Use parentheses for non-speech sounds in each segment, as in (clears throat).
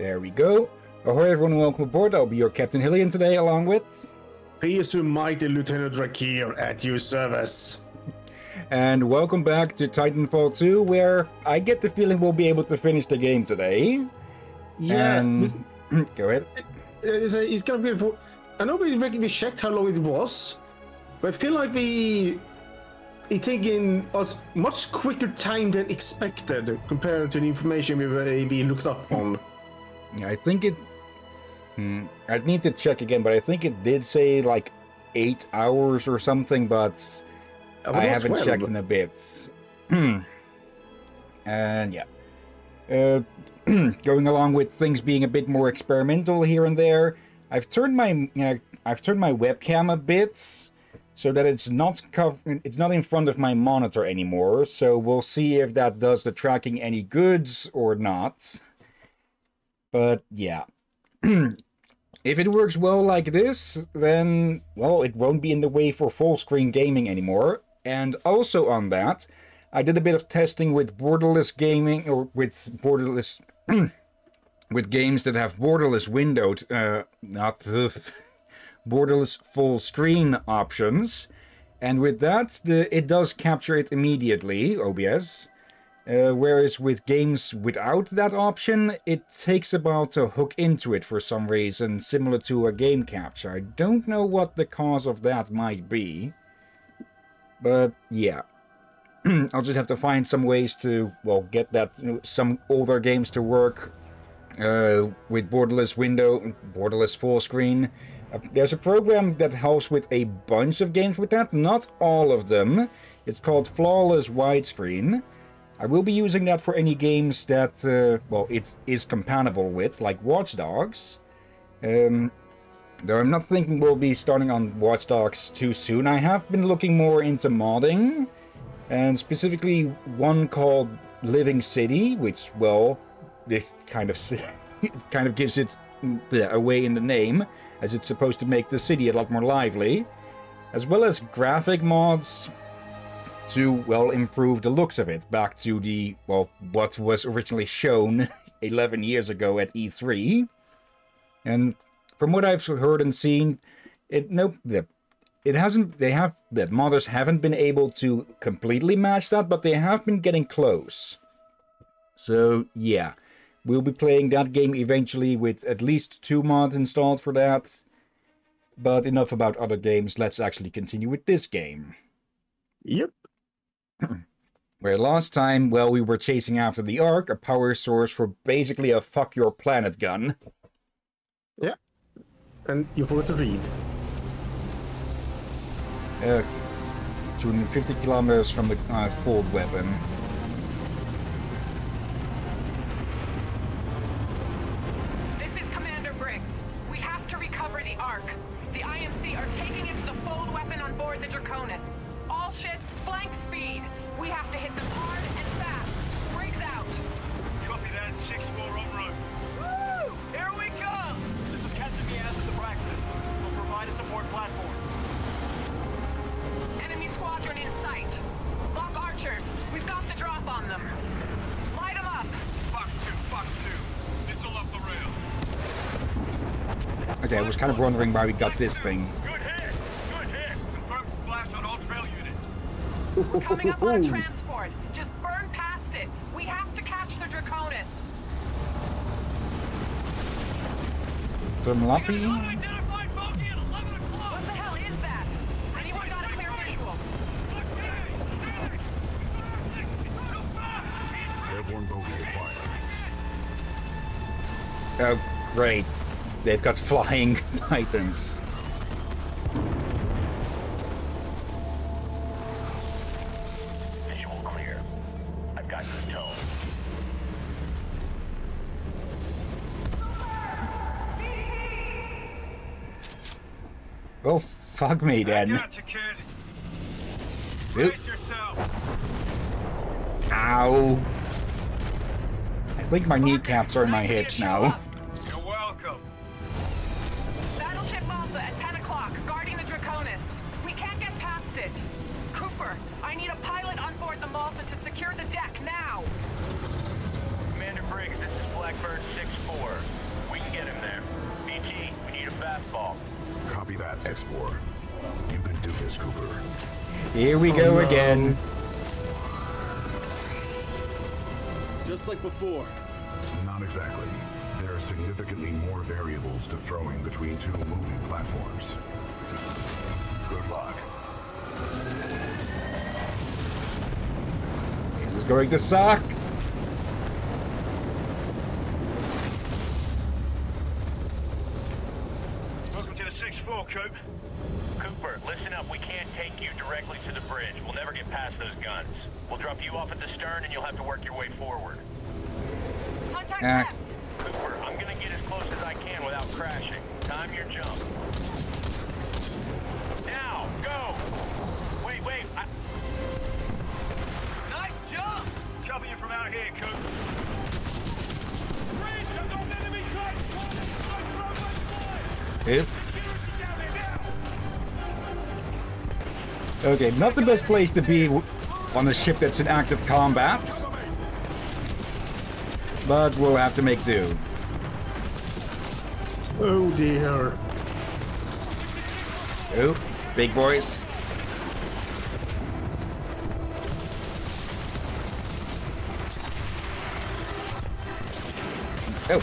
There we go. Ahoy everyone, welcome aboard. I'll be your Captain Hillyan today, along with... Peace mighty Lieutenant Drakir at your service. And welcome back to Titanfall 2, where I get the feeling we'll be able to finish the game today. Yeah, And- it's, (clears throat) Go ahead. it's, it's gonna be. For, I know we we checked how long it was, but I feel like we it taken us much quicker time than expected compared to the information we were uh, we looked up on. I think it... Hmm, I'd need to check again, but I think it did say like eight hours or something, but... But I haven't 12. checked in a bit. (clears throat) and yeah. Uh, (clears throat) going along with things being a bit more experimental here and there, I've turned my uh, I've turned my webcam a bit so that it's not it's not in front of my monitor anymore. So we'll see if that does the tracking any goods or not. But yeah. (clears throat) If it works well like this, then, well, it won't be in the way for full screen gaming anymore. And also on that, I did a bit of testing with borderless gaming, or with borderless, (clears throat) with games that have borderless windowed, uh, not, (laughs) borderless full screen options. And with that, the, it does capture it immediately, OBS. Uh, whereas with games without that option, it takes a while to hook into it for some reason, similar to a game capture. I don't know what the cause of that might be. But yeah. (clears throat) I'll just have to find some ways to, well, get that, some older games to work uh, with borderless window, borderless full screen. Uh, there's a program that helps with a bunch of games with that, not all of them. It's called Flawless Widescreen. I will be using that for any games that, uh, well, it is compatible with, like Watch Dogs. Um, though I'm not thinking we'll be starting on Watch Dogs too soon. I have been looking more into modding, and specifically one called Living City, which, well, it kind of (laughs) kind of gives it mm, away in the name, as it's supposed to make the city a lot more lively, as well as graphic mods to, well, improve the looks of it back to the, well, what was originally shown (laughs) 11 years ago at E3. And from what I've heard and seen, it, nope, it hasn't, they have, that modders haven't been able to completely match that, but they have been getting close. So, yeah. We'll be playing that game eventually with at least two mods installed for that. But enough about other games, let's actually continue with this game. Yep. (clears throat) Where last time, well, we were chasing after the Ark, a power source for basically a fuck your planet gun. Yeah. And you forgot to read. Uh, 250 kilometers from the uh, fold weapon. This is Commander Briggs. We have to recover the Ark. The IMC are taking it to the fold weapon on board the Draconis. All ships, flank speed. We have to hit them hard and fast. Briggs out. Copy that. 6-4 en route. Woo! Here we come! This is Captain Miaz at the Braxton. We'll provide a support platform. Enemy squadron in sight. Lock archers. We've got the drop on them. Light them up. Fox 2, Fox 2. Missile up the rail. Okay, I was kind of wondering why we got this thing. Good hit! Good hit! Confirmed splash on all trail units. We're coming up on a (laughs) transport. Just burn past it. We have to catch the Draconis. Some lumpy? Unidentified bogey at 11 What o'clock! the hell is that? Anyone got a clear visual? Airborne bogey acquired. Oh, great. They've got flying (laughs) titans. Fuck me then. Gotcha. Oop. Ow. I think my kneecaps are in my hips now. Here we go oh, no. again. Just like before. Not exactly. There are significantly more variables to throwing between two moving platforms. Good luck. This is going to suck. Welcome to the 6-4, Coop. Cooper, listen up. We can't take you directly to the bridge. We'll never get past those guns. We'll drop you off at the stern and you'll have to work your way forward. Contact left. Cooper, I'm gonna get as close as I can without crashing. Time your jump. Now, go! Wait, wait, I... Nice jump. Cover you from out here, Coop. Freeze! I've got an enemy tank! Yep. Down Okay, not the best place to be on a ship that's in active combat. But we'll have to make do. Oh dear. Oh, big boys. Oh,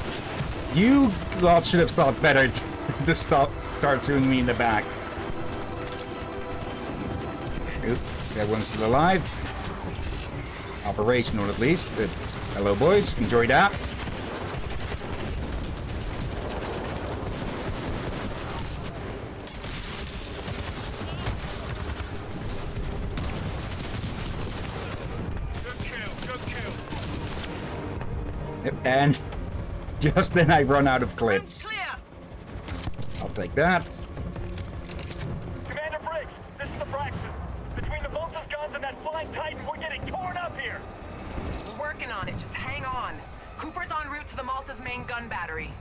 you lot should have thought better (laughs) to stop start shooting me in the back. Everyone's still alive. Operational at least. Uh, hello boys, enjoy that. Good kill, good kill. And (laughs) just then I run out of clips. I'll take that. Commander Briggs, this is the Braxton. Between the Volta's guns and that flying Titan, we're getting torn up here. We're working on it. Just hang on. Cooper's en route to the Malta's main gun battery.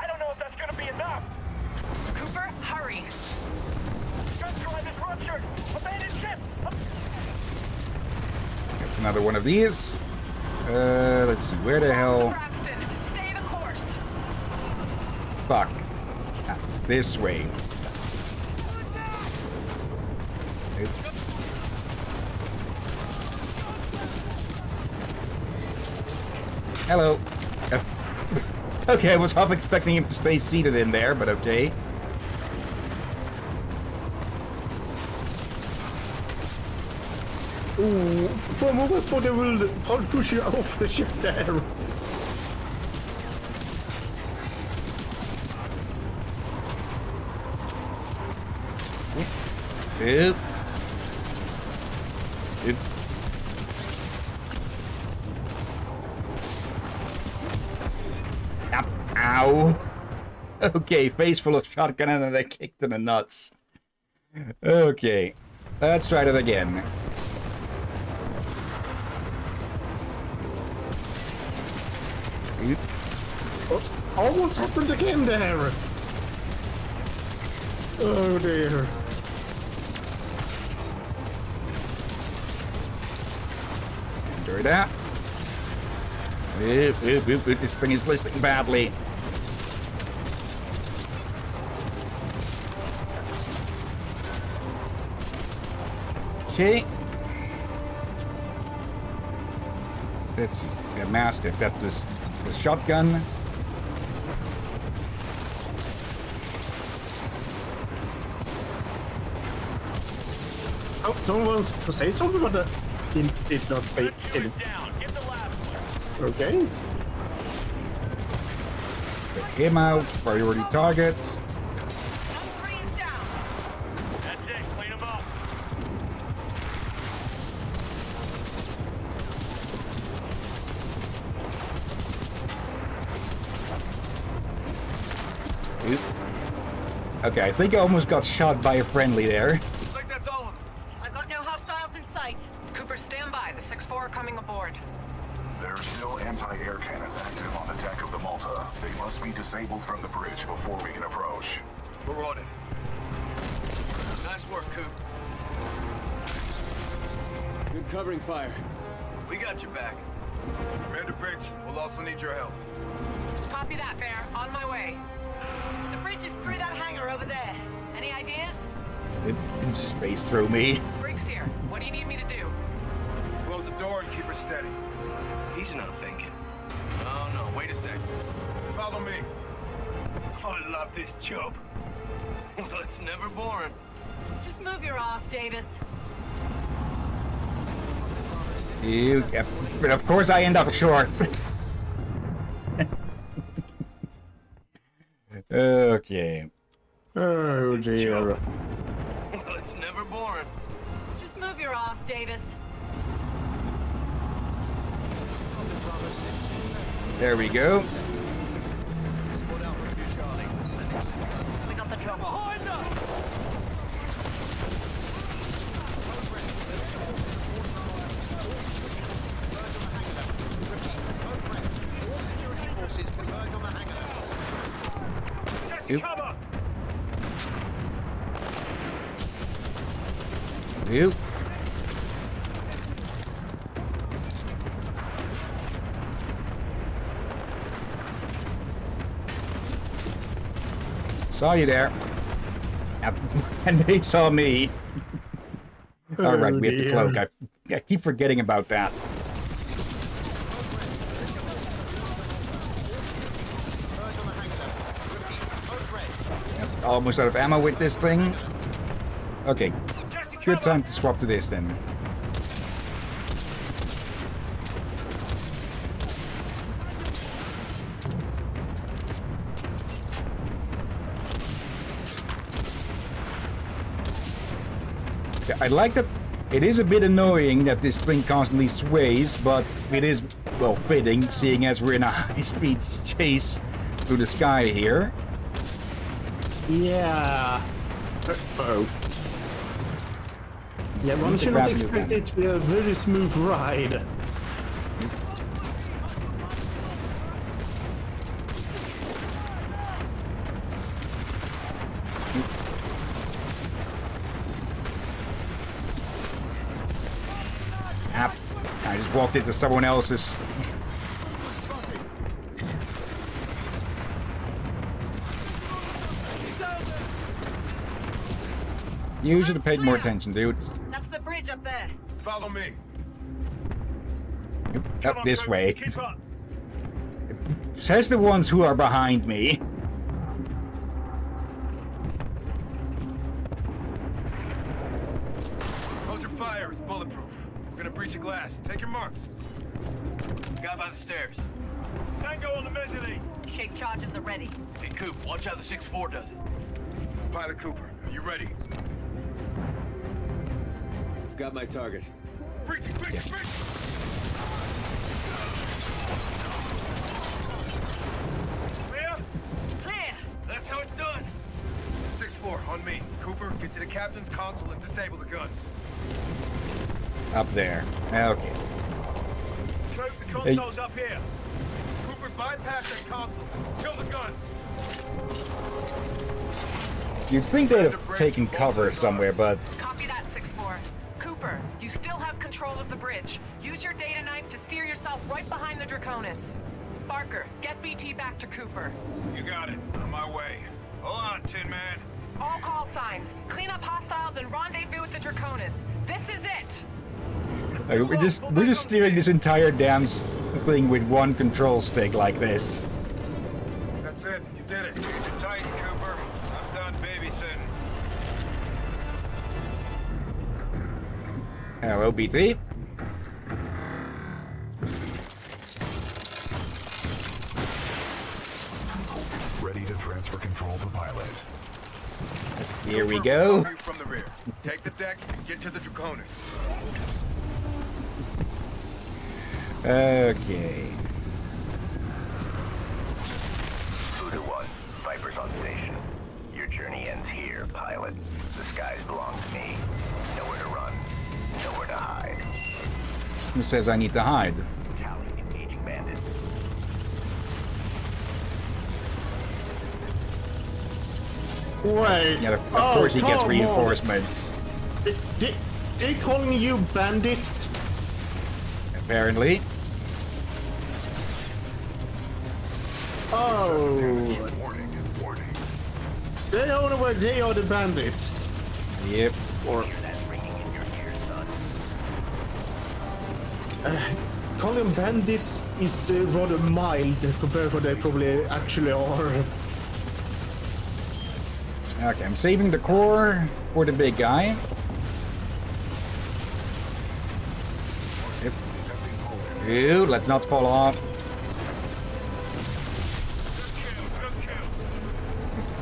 I don't know if that's gonna be enough. Cooper, hurry. Gun drive is ruptured. Abandoned ship. Another one of these. Uh, let's see, where the hell? Braxton. Stay the course. Fuck. Ah, this way. It's- Hello. (laughs) Okay, I was half expecting him to stay seated in there, but okay. For a moment, thought they will push you off the ship there. Oop. Oop. Ow. Ow. (laughs) Okay, face full of shotgun and I kicked in the nuts. Okay, let's try that again. Almost happened again there. Oh dear. Enjoy that. Oop, oop, oop, oop, this thing is listing badly. Okay. See. Yeah, Mastiff. Got this, this shotgun. Oh, someone wants to say something, but uh, he did not say Two anything. is down. Get the last one. Okay. Get him out. Priority targets. One three's down. That's it. Clean them up. Oop. Okay, I think I almost got shot by a friendly there. Never boring. Just move your ass, Davis. You, yep. but of course I end up short. (laughs) okay. Oh dear. Well, it's never boring. Just move your ass, Davis. There we go. We got the drop. Oop. Oop. Saw you there. Yep. And (laughs) they saw me. Oh, All right, Oh, we have the cloak. I, I keep forgetting about that. Almost out of ammo with this thing. Okay, good time to swap to this then. Yeah, I like that it is a bit annoying that this thing constantly sways, but it is, well, fitting, seeing as we're in a (laughs) high-speed chase through the sky here. Yeah. Uh-oh. Yeah, one should not expect it to be a very smooth ride. App. I just walked into someone else's. You should have paid more attention, dudes. That's the bridge up there. Follow me. Up this way. Keep up. Says the ones who are behind me. My target. Breaching, breaching, breaching! Clear? Clear. That's how it's done. 6-4, on me. Cooper, get to the captain's console and disable the guns. Up there. Okay. Coop, the console's up here. Cooper, bypass that console. Kill the guns. You'd think they'd have taken cover somewhere, but get back to Cooper. You got it. On my way. Hold on, Tin Man. All call signs. Clean up hostiles and rendezvous with the Draconis. This is it. like, we're just we're just steering this entire damn thing with one control stick like this. That's it. You did it. Keep it tight, Cooper. I'm done babysitting. Hello, BT. Here we go. cover you From the rear. Take the deck and get to the Draconis. Okay. Voodoo 1, Viper's on station. Your journey ends here, pilot. The skies belong to me. Nowhere to run, nowhere to hide. Who says I need to hide? Wait. Yeah, of oh, course he oh, gets reinforcements. They calling you bandit? Apparently. Oh. They are the they are the bandits. Yep. Or Uh, calling bandits is uh, rather mild compared to what they probably actually are. Okay, I'm saving the core for the big guy. Yep. Ew, let's not fall off.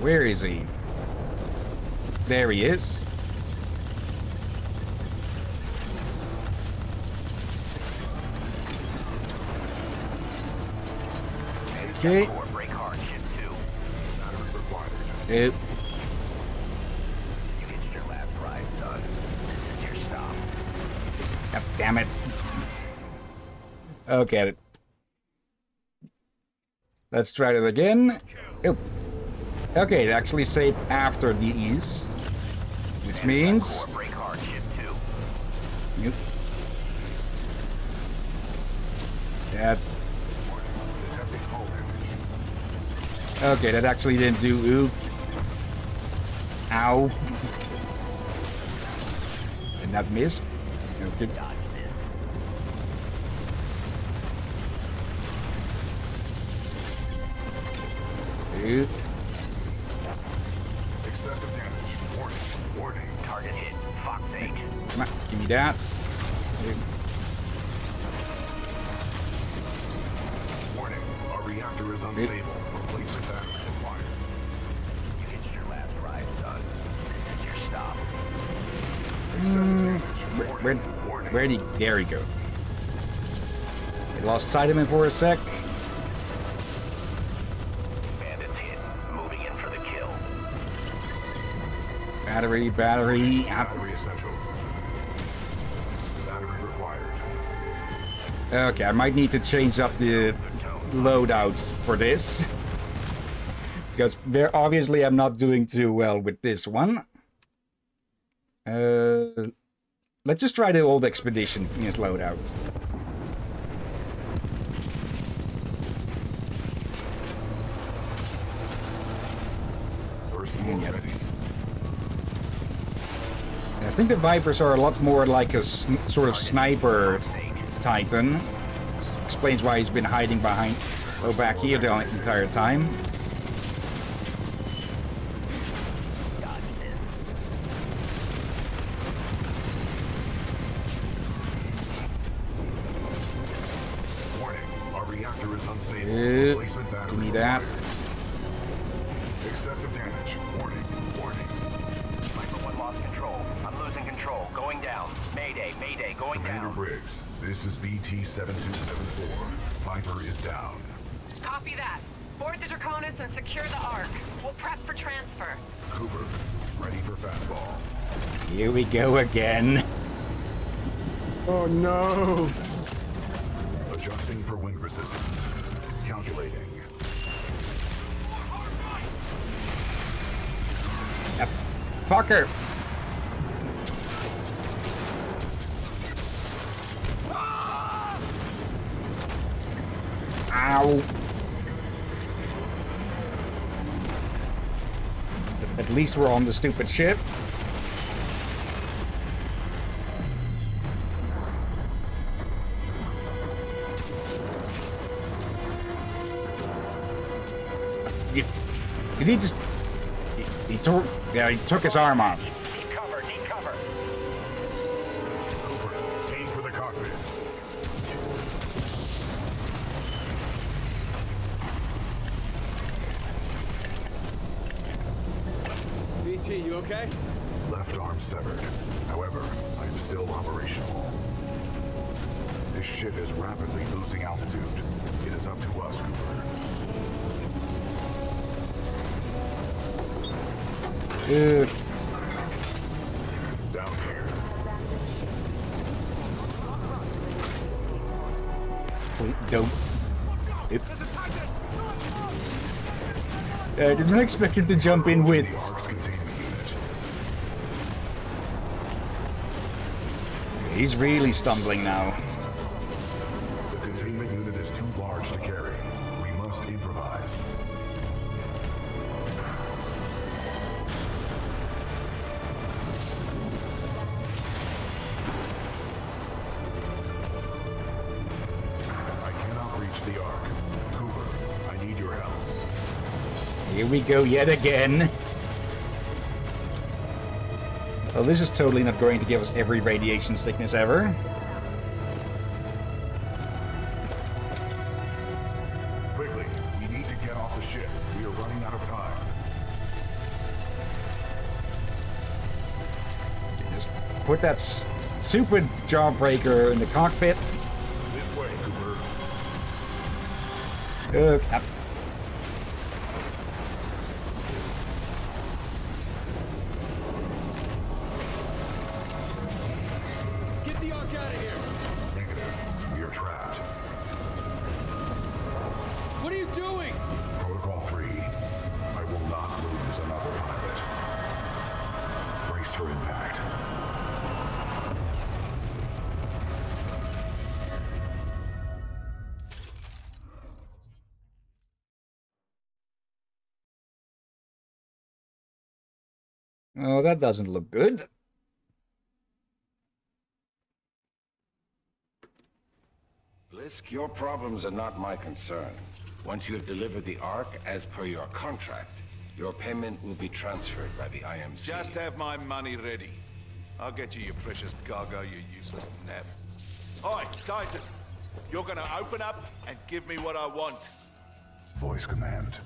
Where is he? There he is. Okay. Core damn it. Okay. Let's try it again. Oop. Okay, it actually saved after the ease. Which means... Yep. That... Okay, that actually didn't do oop. Ow. And that missed. Okay. Oop. Excessive damage. Warning, warning. Target hit. Fox 8. Come on, give me that. Oop. Warning. Our reactor is unstable. Last ride, son. This is your stop. Where, where, where'd he... There he go. I lost sight of him for a sec. Battery, battery. Battery essential. Battery required. Okay, I might need to change up the loadouts for this. Because very obviously I'm not doing too well with this one. Uh, let's just try the old expedition yes, loadout. First Yeah. I think the Vipers are a lot more like a sort of sniper titan. Explains why he's been hiding behind, oh, back here the entire time. Warning. Our reactor is unstable. Eh, Replacement battery give me that. Excessive damage. Mayday, going Commander down. Briggs, this is BT-7274. Viper is down. Copy that. Board the Draconis and secure the Ark. We'll prep for transfer. Cooper, ready for fastball. Here we go again. Oh no! Adjusting for wind resistance. Calculating. Yep. Fucker. Ow. At least we're on the stupid ship. Did, he just... He, he tore... Yeah, he took his arm off. This ship is rapidly losing altitude. It is up to us, Cooper. Ugh. Down here. Wait, don't. It, I didn't expect him to jump in with. The Ark's containment unit. He's really stumbling now. Go yet again. Well, this is totally not going to give us every radiation sickness ever. Quickly, we need to get off the ship. We are running out of time. Just put that stupid jawbreaker in the cockpit. This way, Cooper. Uh, oh, that doesn't look good. Blisk, your problems are not my concern. Once you have delivered the Ark as per your contract, your payment will be transferred by the IMC. Just have my money ready. I'll get you your precious cargo, you useless nap. Oi, Titan! You're gonna open up and give me what I want. Voice command.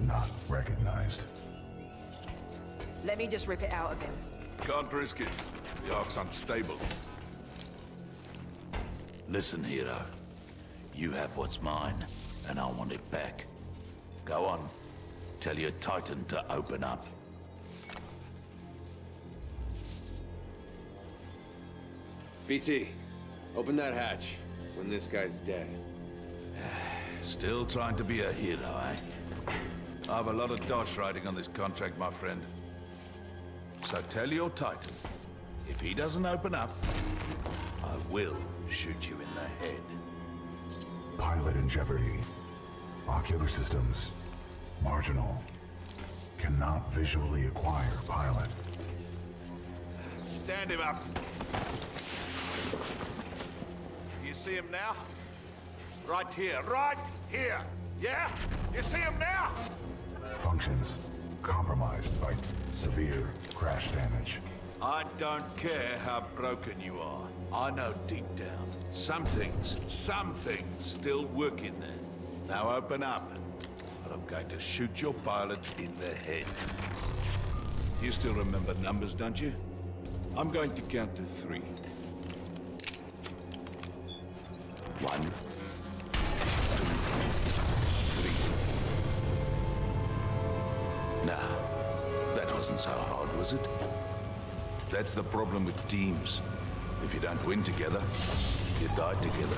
Not recognized. Let me just rip it out of him. Can't risk it. The Ark's unstable. Listen, hero. You have what's mine, and I want it back. Go on. Tell your Titan to open up. BT, open that hatch when this guy's dead. (sighs) Still trying to be a hero, eh? I have a lot of dosh riding on this contract, my friend. So tell your Titan, if he doesn't open up, I will shoot you in the head. Pilot in jeopardy. Ocular systems. Marginal. Cannot visually acquire pilot. Stand him up. You see him now? Right here, right here. Yeah? You see him now? Functions. Compromised by severe crash damage. I don't care how broken you are. I know deep down, some things, some things still work in there. Now open up, or I'm going to shoot your pilot in the head. You still remember numbers, don't you? I'm going to count to three. One, it? That's the problem with teams. If you don't win together, you die together.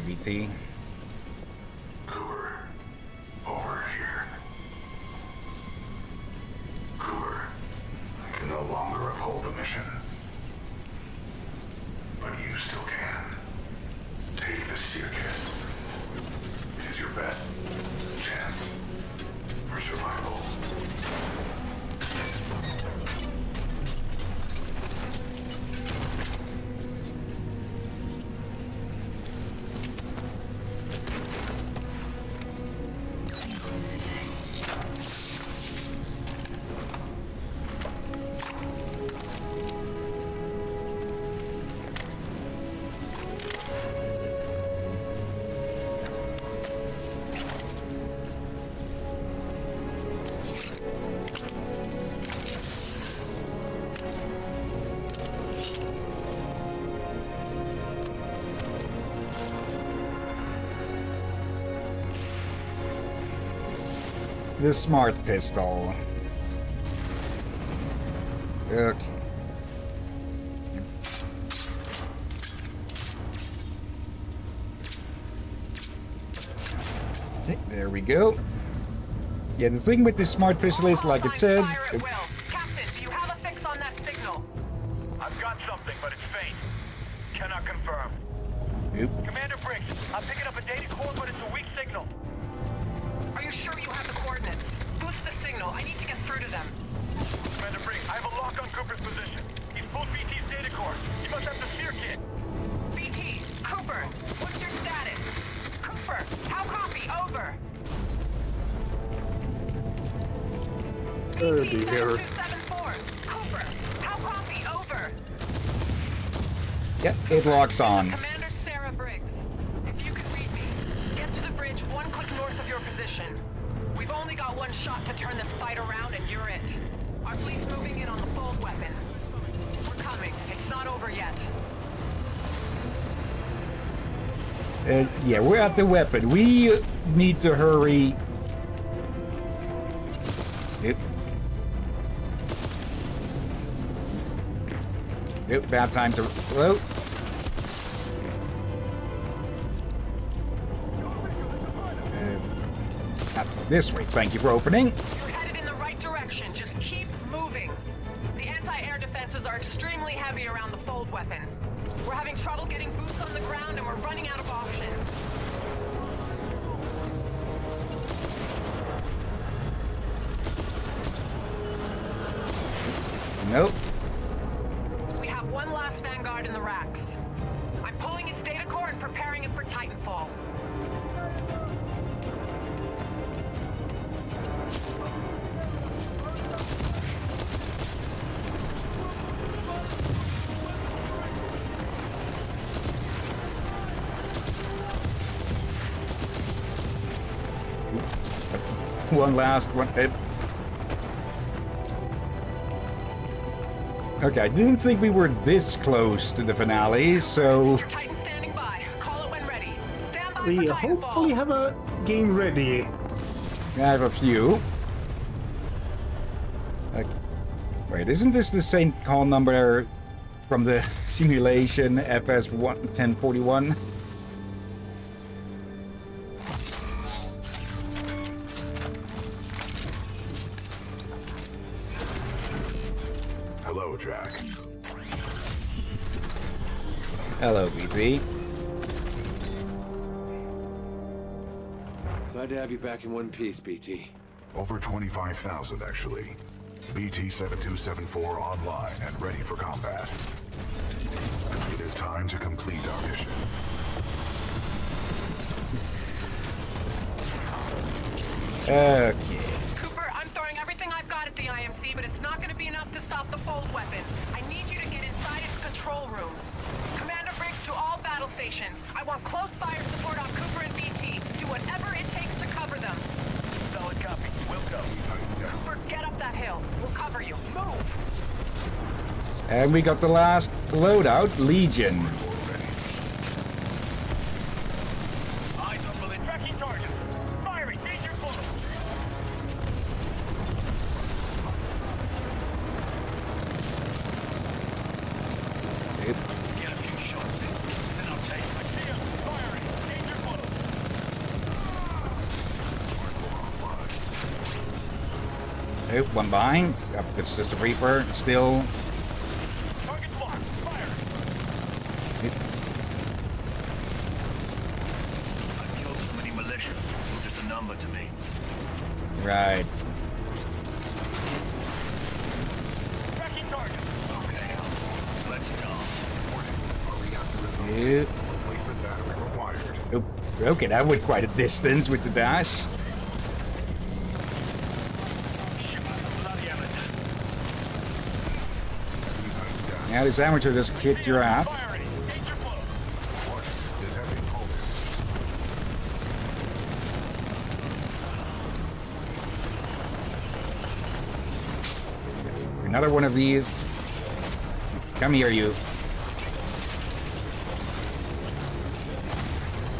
Sorry, the smart pistol. Okay. Okay, there we go. Yeah, the thing with the smart pistol is, like it said, locks on. Commander Sarah Briggs. If you could read me, get to the bridge one click north of your position. We've only got one shot to turn this fight around, and you're it. Our fleet's moving in on the fold weapon. We're coming. It's not over yet. Uh, yeah, we're at the weapon. We need to hurry. Yep. Yep, bad time to reload. This week, Thank you for opening. Didn't think we were this close to the finale, so Titan standing by. Call it when ready. Stand by We hopefully have a game ready. I have a few. Uh, wait, isn't this the same call number from the (laughs) simulation FS 1041? Hello, BT. Glad to have you back in one piece, BT. Over 25,000, actually. BT-7274 online and ready for combat. It is time to complete our mission. Okay. Cooper, I'm throwing everything I've got at the IMC, but it's not going to be enough to stop the fold weapon. I need you to get inside its control room. Commander Briggs to all battle stations. I want close fire support on Cooper and BT. Do whatever it takes to cover them. Solid copy. We'll go. Cooper, get up that hill. We'll cover you. Move! And we got the last loadout, Legion. One behind. It's just a Reaper. Still. Right. Yep. Oop. Okay, that went quite a distance with the dash. Bloody amateur. Now this amateur just kicked your ass. Another one of these. Come here, you.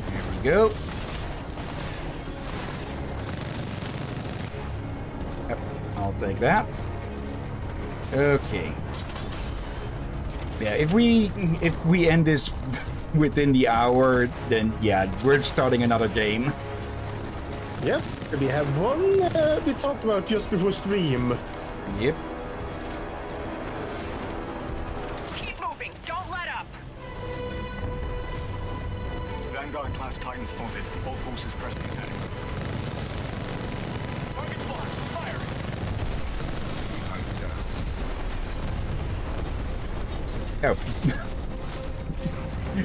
There we go. I'll take that. Okay. Yeah, if we if we end this within the hour, then yeah, we're starting another game. Yeah, We have one uh, we talked about just before stream. Yep.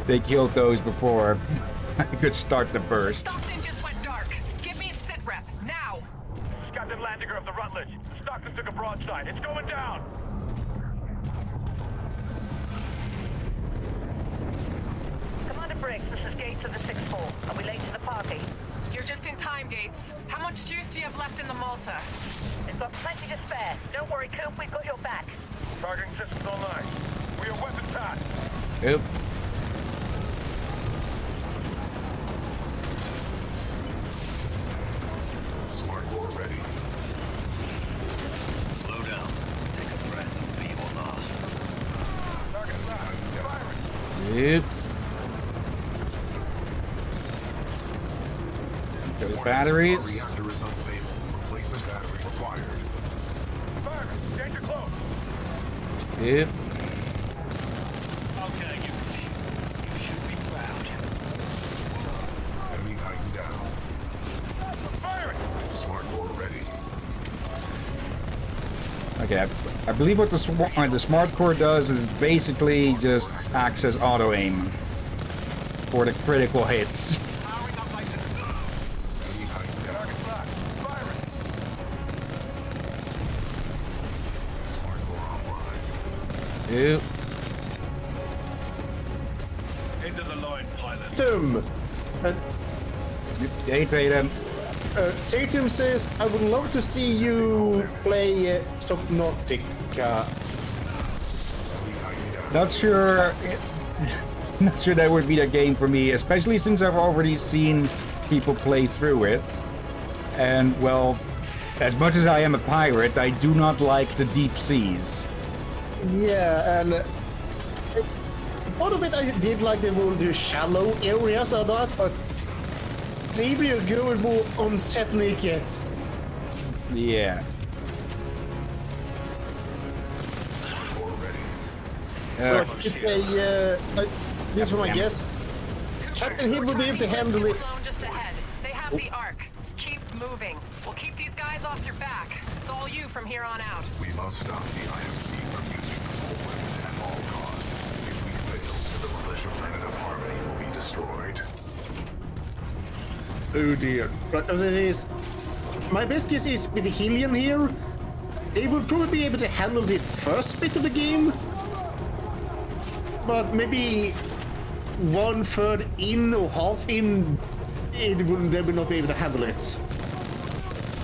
They killed those before (laughs) I could start the burst. Stockton just went dark. Give me a sit rep now. This is Captain Landiger of the Rutledge. Stockton took a broadside. It's going down. Commander Briggs, this is Gates of the 6-4. Are we late to the party? You're just in time, Gates. How much juice do you have left in the Malta? We've got plenty to spare. Don't worry, Coop, we've got your back. Targeting systems online. We are weapon packed. Oop. Smart core ready. Slow down. Take a breath and be your last. Target locked. Firing. Yep. Those Our batteries. reactor is unstable. Replacement battery required. Fireman, danger close. Yep. Okay, you You should be proud. Enemy Titan down. Firing. Smart core ready. Okay, I, I believe what the uh, the smart core does is basically just acts as auto aim for the critical hits. (laughs) Tatum. uh, Tatum says, I would love to see you play uh, Subnautica. Not sure. (laughs) Not sure that would be the game for me, especially since I've already seen people play through it. And well, as much as I am a pirate, I do not like the deep seas. Yeah, and uh, part of it I did like the more the shallow areas of that, but maybe a good more unsettling it gets. Yeah. So Uh, if they, uh, uh, this is my guess. Captain Hill will be able to handle it. Just ahead. They have the Ark. Keep moving. We'll keep these guys off your back. It's all you from here on out. We must stop the IMC from using the fold weapon at all costs. If we fail, the militia planet of Harmony will be destroyed. Oh dear. But as it is, my best guess is with the Hillyan here, they will probably be able to handle the first bit of the game. But maybe one third in or half in, it will, they will not be able to handle it.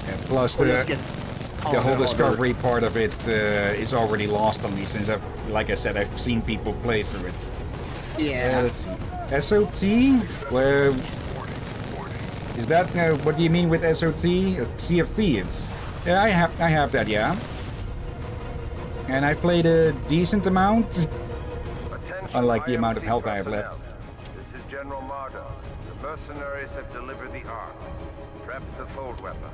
yeah, plus the, the whole and discovery part of it uh, is already lost on me since I've, like I said, I've seen people play through it. Yeah. Uh. SOT? Where is that? Uh, what do you mean with SOT? Uh, Sea of Thieves. Yeah, I have, I have that. Yeah. And I played a decent amount, unlike the amount of health I have left. This is General Marder. The mercenaries have delivered the Ark. Prep the fold weapon.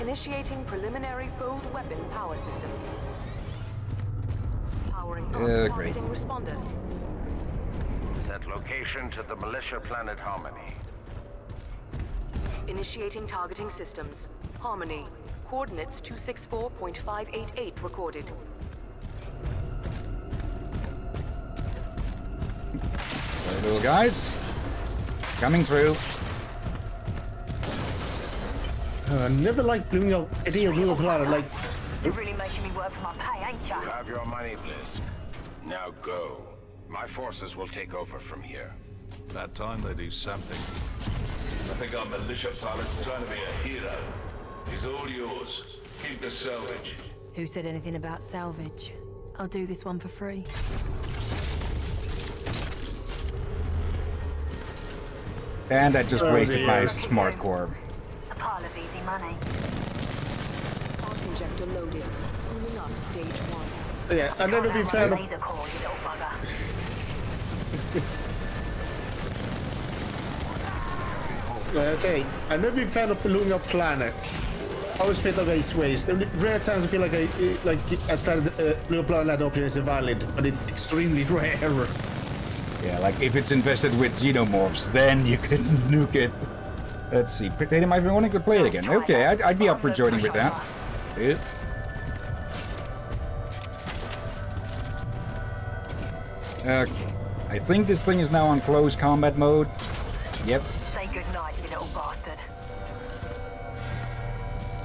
Initiating preliminary fold weapon power systems. Powering Uh, great. targeting responders. Set location to the militia planet Harmony. Initiating targeting systems. Harmony. Coordinates 264.588 recorded. So, little guys, coming through. Uh, never liked blowing up idea of blowing up planet. Like, You're really making me work for my pay, ain't ya? You have your money, Blisk. Now go. My forces will take over from here. About time they do something. I think our militia pilot's trying to be a hero. He's all yours. Keep the salvage. Who said anything about salvage? I'll do this one for free. And I just Oh, wasted my smart core. A pile of easy money. injector loaded. Spooling up stage one. Yeah, I've never been fan of. (laughs) Like I say, I've never been fan of blowing up planets. I always feel like I waste. There are rare times I feel like I like a planet, uh, blue up planet option is invalid, but it's extremely (laughs) rare. Yeah, like if it's invested with xenomorphs, then you can (laughs) nuke it. Let's see. Potato might be wanting to play it again. Okay, I'd, I'd be up for joining with that. Yeah. Uh, I think this thing is now on close combat mode. Yep.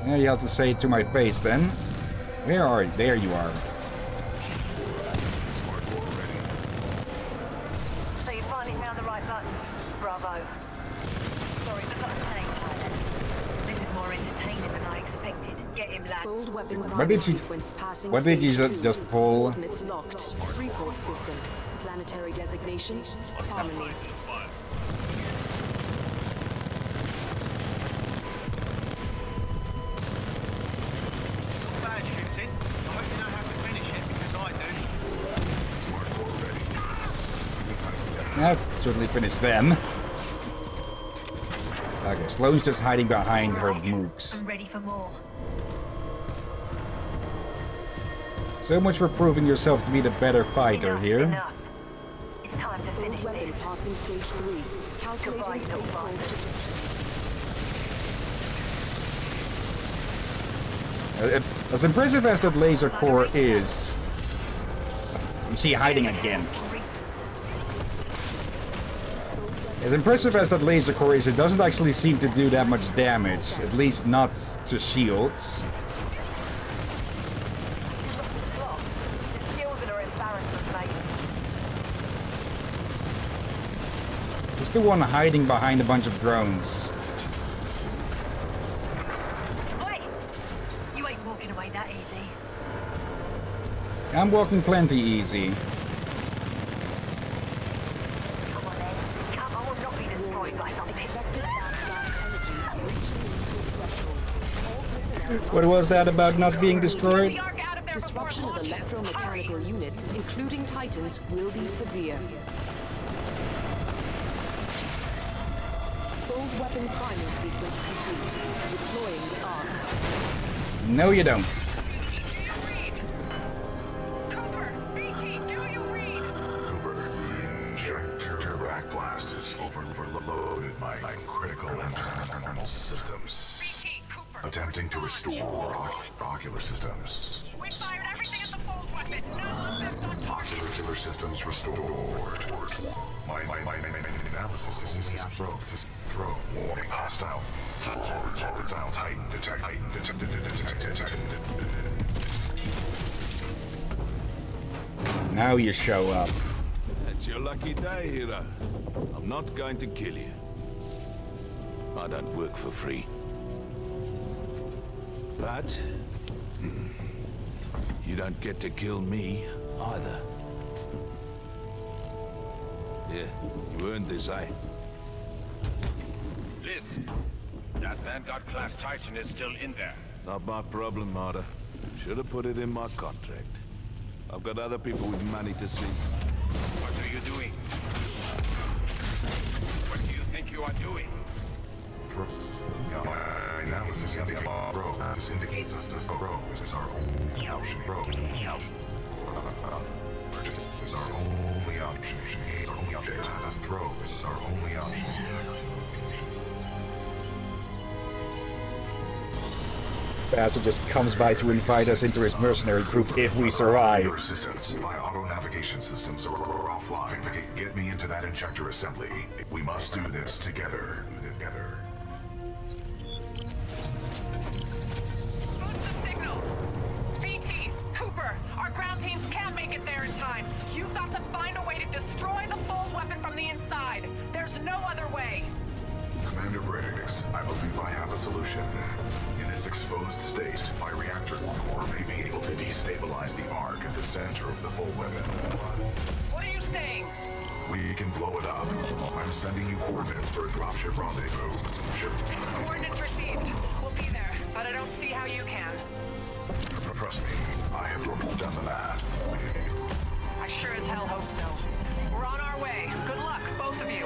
Yeah, you have to say it to my face then. Where are you? There you are. So you finally found the right button. Bravo. Sorry, but like I say, Tyler, this is more entertaining than I expected. Get him, lads. Fold weapon What did you- passing what did you stage ju- two. just pull? Coordinates locked. Report system. Planetary designation. Harmony. Yeah, certainly finish them. Okay, Slone's just hiding behind her mooks. I'm ready for more. So much for proving yourself to be the better fighter here. Enough. It's time to finish Fold this. passing stage three. Calculating Goodbye, space little hold. Uh, it- as impressive as that laser core is, you see hiding again. As impressive as that laser core is, it doesn't actually seem to do that much damage, at least not to shields. The skills that are embarrassment, mate. It's the one hiding behind a bunch of drones. Oi! You ain't walking away that easy. I'm walking plenty easy. Come on then. Come on, we'll not be destroyed by something. What was that about not being destroyed? Disruption of electromechanical units, including Titans, will be severe. Fold weapon priming sequence complete. Deploying the arc. No, you don't. Now you show up. It's your lucky day, hero. I'm not going to kill you. I don't work for free. But... hmm, You don't get to kill me, either. Yeah, you earned this, eh? Blisk, that Vanguard-class Titan is still in there. Not my problem, Marder. Should have put it in my contract. I've got other people with money to see. What are you doing? What do you think you are doing? My analysis indicates bro. This indicates that the bro is our only option. Bro is our only option. Is our only object. The throw is our only option. Bastard just comes by to invite us into his mercenary group if we survive. Your survive. assistance. My auto navigation systems are offline. Get- Get me into that injector assembly. We must do this together. Together. Signal. BT, Cooper, our ground teams can't make it there in time. You've got to find a way to destroy the fold weapon from the inside. There's no other way. Commander Briggs, I believe I have a solution. Its exposed state, my reactor core may be able to destabilize the arc at the center of the fold weapon. What are you saying? We can blow it up. I'm sending you coordinates for a dropship rendezvous. Ship. Coordinates received. We'll be there, but I don't see how you can. Trust me, I have done the math. I sure as hell hope so. We're on our way. Good luck, both of you.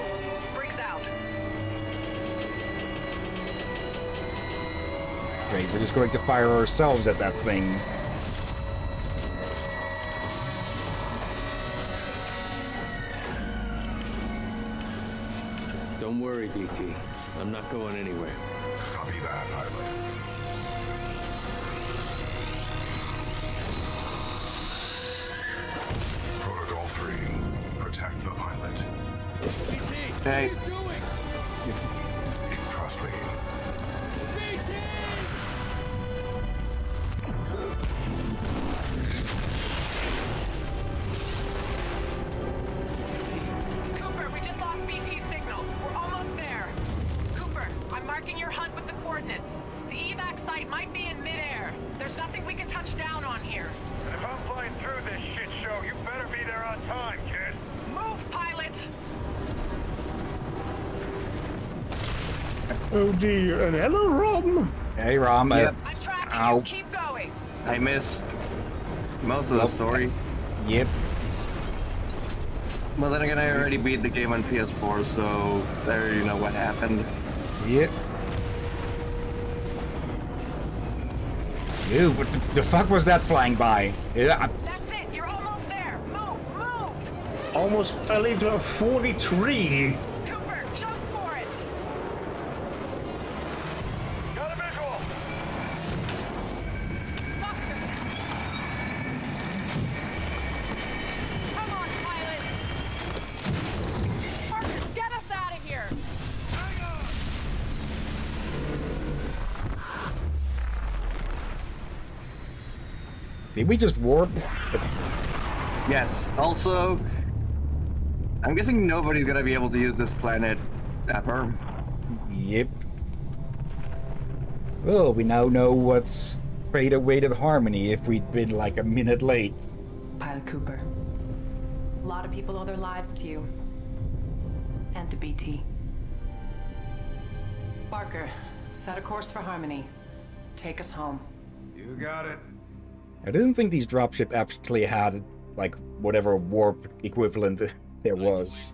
Briggs out. Great, we're just going to fire ourselves at that thing. Don't worry, BT. I'm not going anywhere. Copy that, pilot. Protocol 3. Protect the pilot. Hey. Trust me. And hello, Rom. Hey, Rom. uh, Yep. I'm tracking Ow. you. Keep going. I missed most of the story. Yep. Well, then again, I already beat the game on PS4, so there you know what happened. Yep. Ew, what the, the fuck was that flying by? Yeah, I- That's it. You're almost there. Move, move. Almost fell into a 43. We just warp? Yes. Also, I'm guessing nobody's gonna be able to use this planet ever. Yep. Well, we now know what's fate awaited Harmony if we'd been like a minute late. Pilot Cooper. A lot of people owe their lives to you. And to BT. Barker, set a course for Harmony. Take us home. You got it. I didn't think these dropship actually had like whatever warp equivalent (laughs) there was.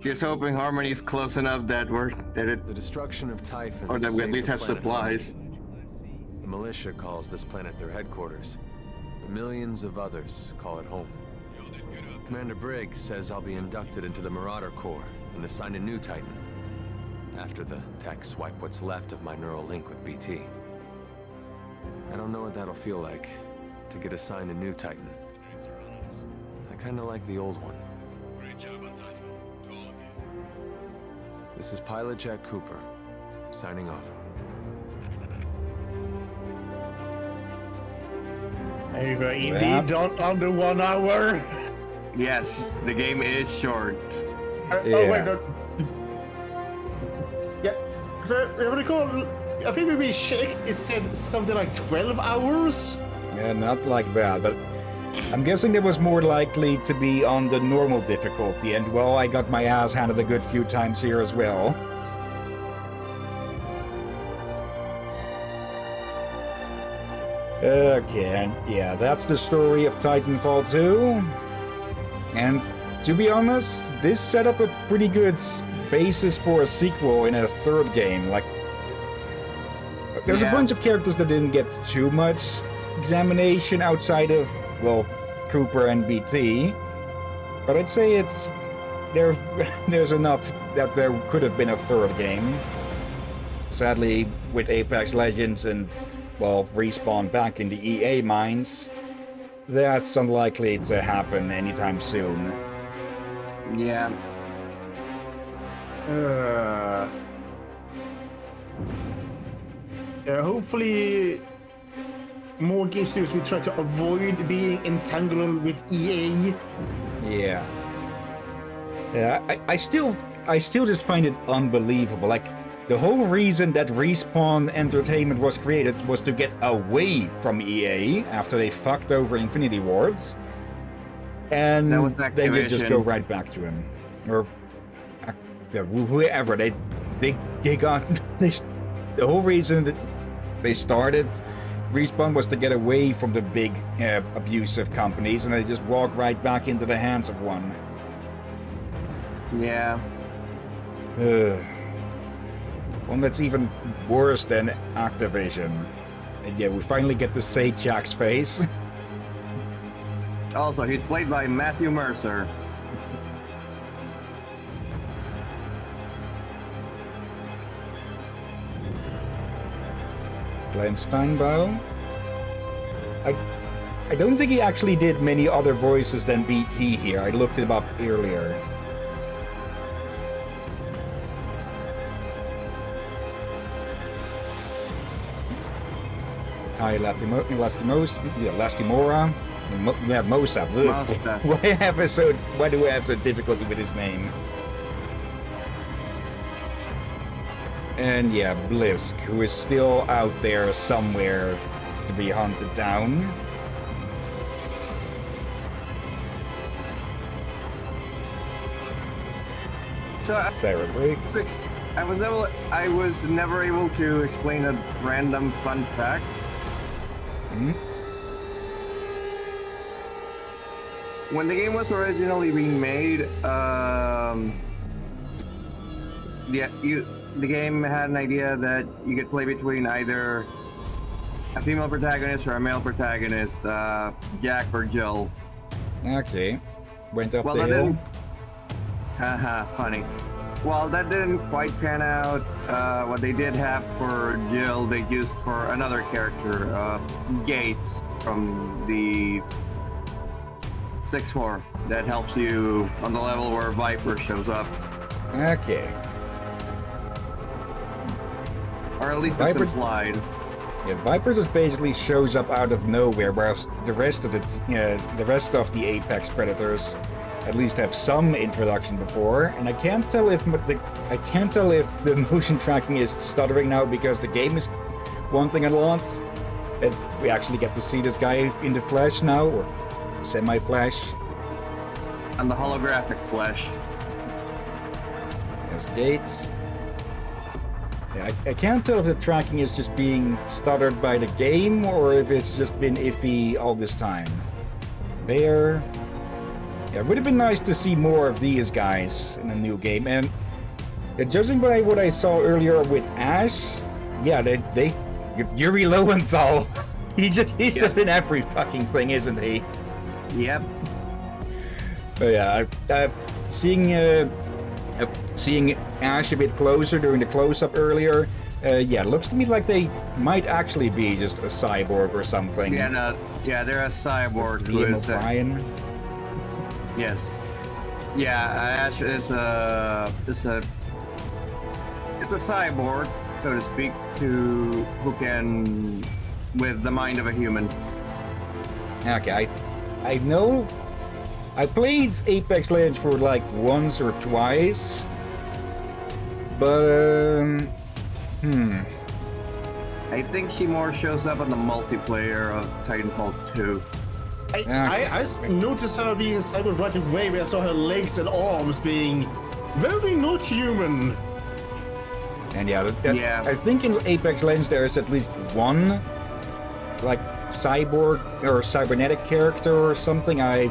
Here's hoping Harmony's close enough that we're that it The destruction of Typhon. or that we at least have supplies. Harmony. The militia calls this planet their headquarters. Millions of others call it home. Commander Briggs says I'll be inducted into the Marauder Corps and assigned a new Titan. After the techs wipe what's left of my neural link with BT. I don't know what that'll feel like, to get assigned a new Titan. I kinda like the old one. Great job on Typhon. To all of you. This is Pilot Jack Cooper, signing off. There you go. Indeed, Perhaps. on, under one hour. Yes, the game is short. Uh, Oh wait, no. Yeah, if I, if I think when we checked, it said something like 12 hours. Yeah, not like that, but I'm guessing it was more likely to be on the normal difficulty, and well, I got my ass handed a good few times here as well. Okay, yeah, that's the story of Titanfall 2. And to be honest, this set up a pretty good basis for a sequel in a third game. Like, there's Yeah. a bunch of characters that didn't get too much examination outside of, well, Cooper and BT. But I'd say it's there. (laughs) There's enough that there could have been a third game. Sadly, with Apex Legends and well, respawn back in the EA mines, that's unlikely to happen anytime soon. Yeah. Uh, yeah, hopefully, more game studios will try to avoid being entangled with EA. Yeah. Yeah, I, I still I still just find it unbelievable. Like the whole reason that Respawn Entertainment was created was to get away from EA after they fucked over Infinity Wards. And That was then you just go right back to him. Or uh, whoever. They they they got (laughs) they, the whole reason that they started Respawn was to get away from the big uh, abusive companies, and they just walk right back into the hands of one. Yeah. Ugh. One that's even worse than Activision. And yeah, we finally get to say Jack's face. (laughs) Also, he's played by Matthew Mercer. Glenn. I, I don't think he actually did many other voices than BT here. I looked him up earlier. Ty Latimo, Lastimos, yeah, Lastimora. Mo, yeah, Mosa. Why so? Why do we have so difficulty with his name? And yeah, Blisk, who is still out there somewhere to be hunted down. So I, Sarah Briggs. I was never, I was never able to explain a random fun fact. Hmm? When the game was originally being made, um, yeah, you, the game had an idea that you could play between either a female protagonist or a male protagonist, uh, Jack or Jill. Okay. Went up Well, the hill. Haha, funny. Well, that didn't quite pan out. Uh, what they did have for Jill, they used for another character, uh, Gates from the 6-4. That helps you on the level where Viper shows up. Okay. Or at least it's Viper- implied. Yeah, Viper just basically shows up out of nowhere, whereas the rest of the uh, the rest of the Apex Predators at least have some introduction before. And I can't tell if the I can't tell if the (laughs) motion tracking is stuttering now because the game is one thing a lot. And we actually get to see this guy in the flesh now, or semi-flesh. And the holographic flesh. There's Gates. Yeah, I, I can't tell if the tracking is just being stuttered by the game or if it's just been iffy all this time. Bear. Yeah, it would have been nice to see more of these guys in a new game. And yeah, judging by what I saw earlier with Ash, yeah, they, they Yuri Lowenthal. (laughs) He just he's just in every fucking thing, isn't he? Yep. But yeah, I, I, seeing uh, uh, seeing Ash a bit closer during the close-up earlier, uh, yeah, it looks to me like they might actually be just a cyborg or something. Yeah, no, yeah, they're a cyborg who Liam is. uh, O'Brien. Yes. Yeah, Ash is a is a is a cyborg, so to speak, to who can with the mind of a human. Okay, I, I know. I played Apex Legends for like once or twice, but um, hmm. I think she more shows up on the multiplayer of Titanfall 2. I I noticed her being cyber right away where I saw her legs and arms being very not human. And yeah, that, that- Yeah. I think in Apex Legends there is at least one like cyborg or cybernetic character or something. I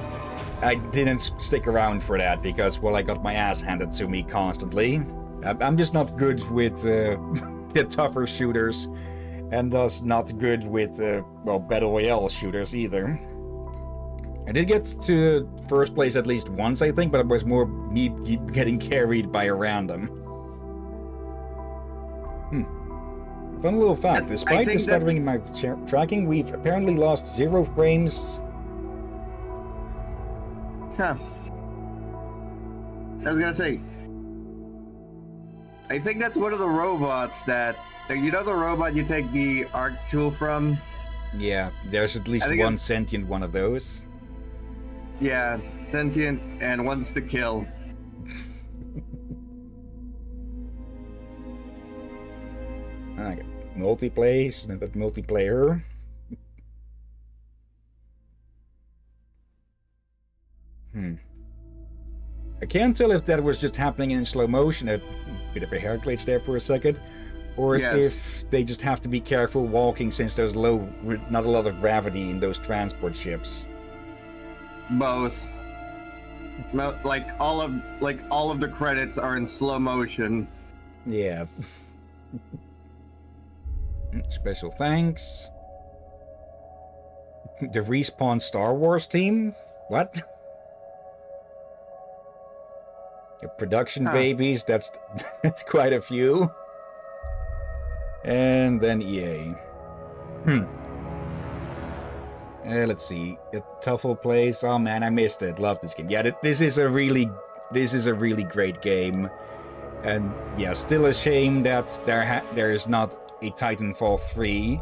I didn't stick around for that because well, I got my ass handed to me constantly. I'm I'm just not good with uh, (laughs) the tougher shooters, and thus not good with uh, well battle royale shooters either. I did get to first place at least once, I think, but it was more me getting carried by a random. Fun little fact, despite the stuttering in my tracking, we've apparently lost zero frames. Huh. I was gonna say. I think that's one of the robots that. You know the robot you take the arc tool from? Yeah, there's at least one it's- sentient one of those. Yeah, sentient and wants to kill. (laughs) Ah, okay. Multiplays, and that multiplayer. Hmm. I can't tell if that was just happening in slow motion, a bit of a hair glitch there for a second, or Yes. if they just have to be careful walking since there's low, not a lot of gravity in those transport ships. Both. Like all of like all of the credits are in slow motion. Yeah. Special thanks. The respawn Star Wars team? What? Your production Huh. babies, that's, (laughs) that's quite a few. And then EA. Hmm. Uh, let's see. A Tuffle Place. Oh man, I missed it. Love this game. Yeah, th- this is a really, this is a really great game. And yeah, still a shame that there ha- there is not a Titanfall 3,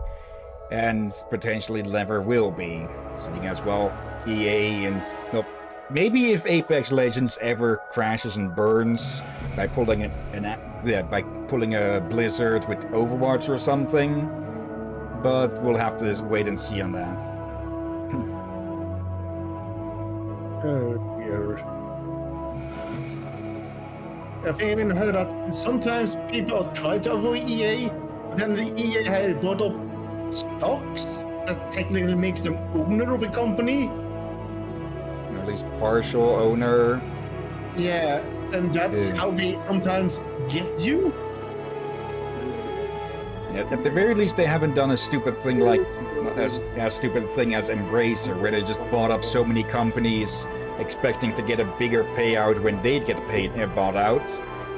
and potentially never will be. Seeing as well, EA and no, maybe if Apex Legends ever crashes and burns by pulling an, an a- yeah, by pulling a Blizzard with Overwatch or something, but we'll have to wait and see on that. (laughs) Oh dear. I think even heard that sometimes people try to avoid EA, but then the EA has bought up stocks that technically makes them owner of a company. At least partial owner. Yeah, and that's Yeah. how they sometimes get you. At at the very least, they haven't done a stupid thing like as as stupid thing as Embracer, where they just bought up so many companies, expecting to get a bigger payout when they'd get paid uh, bought out,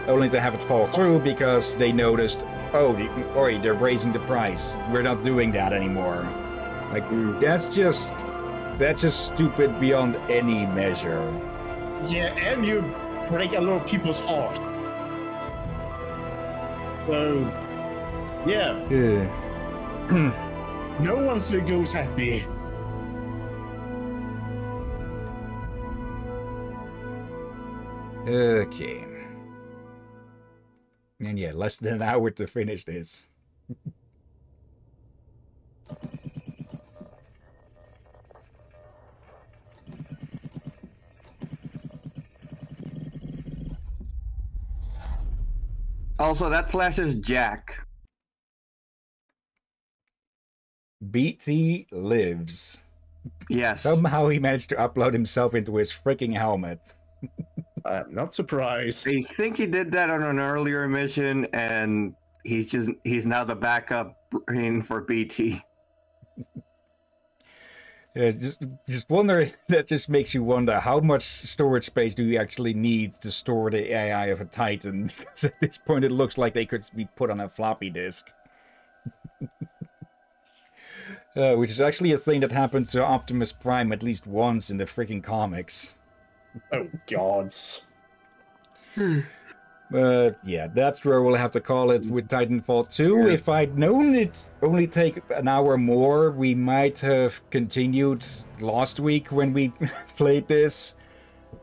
only to have it fall through because they noticed, oh, the, oi, they're raising the price. We're not doing that anymore. Like that's just that's just stupid beyond any measure. Yeah, and you break a lot of people's hearts. So, yeah, Yeah. (clears throat) no one's goes happy. Okay. And yeah, less than an hour to finish this. (laughs) Also, that flash is Jack. BT lives. Yes. Somehow he managed to upload himself into his freaking helmet. I'm not surprised. I think he did that on an earlier mission, and he's just he's now the backup brain for BT. (laughs) Yeah, just just wonder. (laughs) That just makes you wonder how much storage space do you actually need to store the AI of a Titan? (laughs) Because at this point, it looks like they could be put on a floppy disk. (laughs) uh, which is actually a thing that happened to Optimus Prime at least once in the freaking comics. Oh gods. (sighs) But yeah, that's where we'll have to call it with Titanfall 2. If I'd known it only take an hour more, we might have continued last week when we (laughs) played this.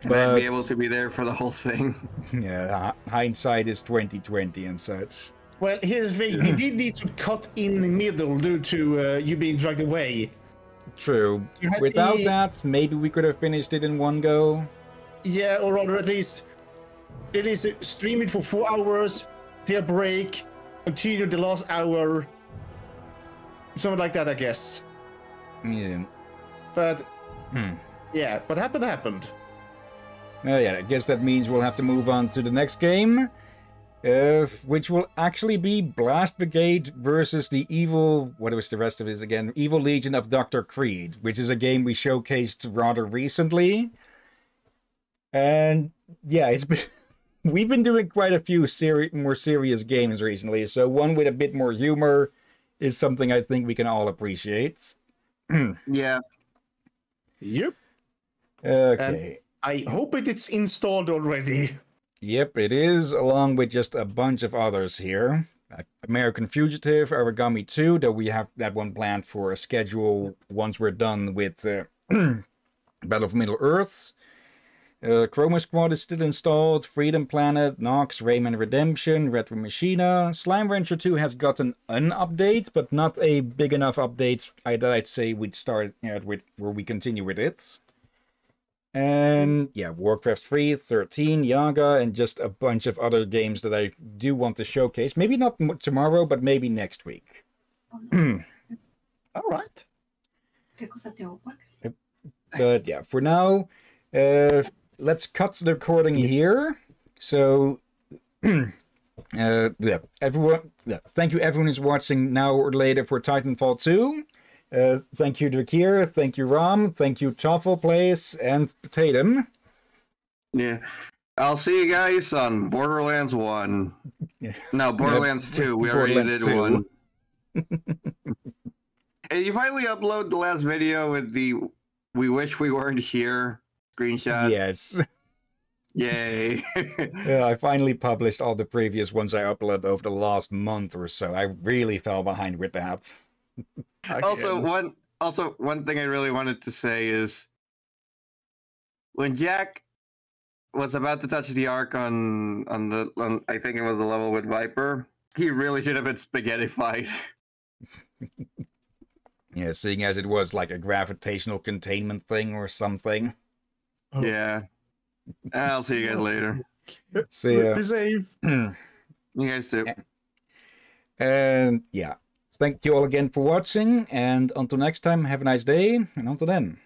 And I'd be able to be there for the whole thing. (laughs) yeah, hindsight is 2020 and such. Well, here's the thing. we did need to cut in the middle due to uh, you being dragged away. True. Without the- that, maybe we could have finished it in one go. Yeah, or rather, at least it is uh, stream it for four hours, a break, continue the last hour, something like that, I guess. Yeah. But Hmm. yeah, what happened happened. Oh yeah, I guess that means we'll have to move on to the next game, uh, which will actually be Blast Brigade versus the evil. What was the rest of it again? Evil Legion of Doctor Cread, which is a game we showcased rather recently. And yeah, it's been (laughs) we've been doing quite a few seri- more serious games recently, so one with a bit more humor is something I think we can all appreciate. (clears throat) yeah. Yep. Okay. I hope it is installed already. Yep, it is, along with just a bunch of others here. American Fugitive, Origami 2, that we have that one planned for a schedule once we're done with uh, (clears throat) Battle of Middle Earth. Uh, Chroma Squad is still installed, Freedom Planet, Nox, Rayman Redemption, Retro Machina. Slime Rancher 2 has gotten an update, but not a big enough update I- that I'd say we'd start uh, with where we continue with it. And yeah, Warcraft 3, 13, Yaga, and just a bunch of other games that I do want to showcase. Maybe not m- tomorrow, but maybe next week. (clears throat) All right. but yeah, for now, uh, let's cut the recording here. So, (clears throat) uh, yeah, everyone, yeah, thank you everyone who's watching now or later for Titanfall 2. Uh, thank you, Drakir. Thank you, Ram. Thank you, Toffel Place and Tatum. Yeah. I'll see you guys on Borderlands 1. (laughs) No, Borderlands 2. We already did 2. one. and you finally upload the last video with the "We wish we weren't here" screenshot. Yes. Yay! (laughs) Yeah, I finally published all the previous ones I uploaded over the last month or so. I really fell behind with that. (laughs) also, one also one thing I really wanted to say is when Jack was about to touch the arc on on the on, I think it was the level with Viper. He really should have been spaghetti spaghettified. (laughs) Yeah, seeing as it was like a gravitational containment thing or something. Oh. Yeah. I'll see you guys oh. later. See ya. Be safe. (clears throat) You guys too. And yeah, thank you all again for watching. And until next time, have a nice day. And until then.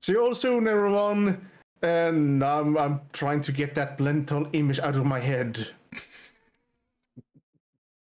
See you all soon, everyone. And I'm, I'm trying to get that lentil image out of my head.